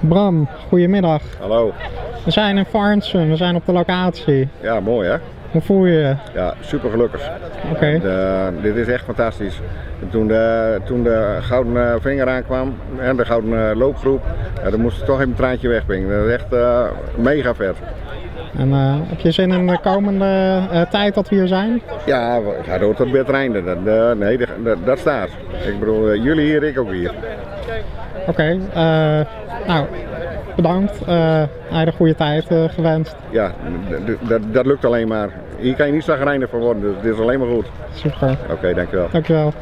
Bram, goedemiddag. Hallo. We zijn in Farnsum, we zijn op de locatie. Ja, mooi hè? Hoe voel je je? Ja, super gelukkig. Oké. Dit is echt fantastisch. Toen de, toen de gouden vinger aankwam en de gouden loopgroep, ja, dan moest ik toch even een traantje wegbrengen. Dat is echt uh, mega vet. En uh, heb je zin in de komende uh, tijd dat we hier zijn? Ja, we gaan door tot het einde. Dat, nee, dat, staat. Ik bedoel, jullie hier, ik ook hier. Oké, okay, nou bedankt. een goede tijd gewenst. Ja, dat, lukt alleen maar. Hier kan je niet zagrijnig voor worden, dus dit is alleen maar goed. Super. Oké, okay, dankjewel. Dankjewel.